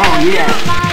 Oh, yeah.